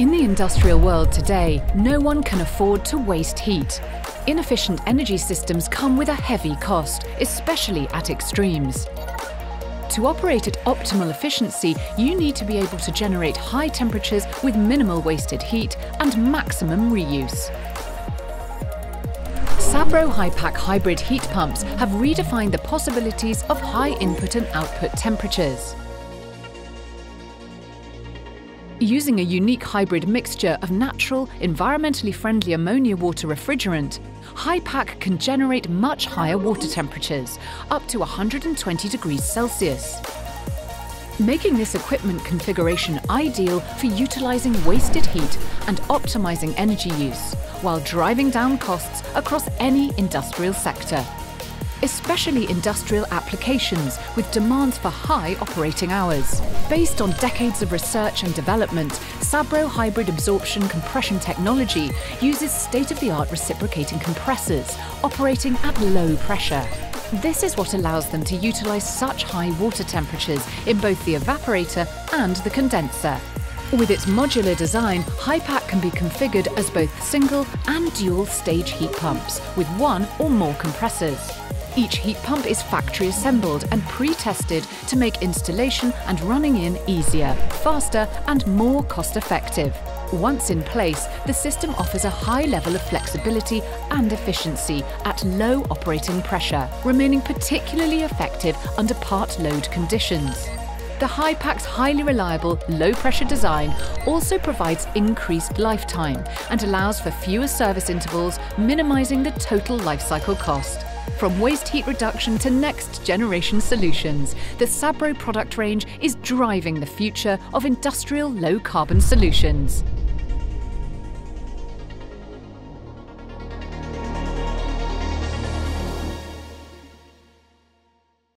In the industrial world today, no one can afford to waste heat. Inefficient energy systems come with a heavy cost, especially at extremes. To operate at optimal efficiency, you need to be able to generate high temperatures with minimal wasted heat and maximum reuse. Sabroe HyePAC hybrid heat pumps have redefined the possibilities of high input and output temperatures. Using a unique hybrid mixture of natural, environmentally friendly ammonia water refrigerant, HyePAC can generate much higher water temperatures, up to 120 degrees Celsius. Making this equipment configuration ideal for utilising wasted heat and optimising energy use, while driving down costs across any industrial sector especially industrial applications with demands for high operating hours. Based on decades of research and development, Sabroe hybrid absorption compression technology uses state-of-the-art reciprocating compressors operating at low pressure. This is what allows them to utilize such high water temperatures in both the evaporator and the condenser. With its modular design, HyePAC can be configured as both single and dual stage heat pumps with one or more compressors. Each heat pump is factory assembled and pre-tested to make installation and running in easier, faster and more cost effective. Once in place, the system offers a high level of flexibility and efficiency at low operating pressure, remaining particularly effective under part load conditions. The HyePAC's highly reliable, low-pressure design also provides increased lifetime and allows for fewer service intervals, minimising the total lifecycle cost. From waste heat reduction to next generation solutions, the Sabroe product range is driving the future of industrial low carbon solutions.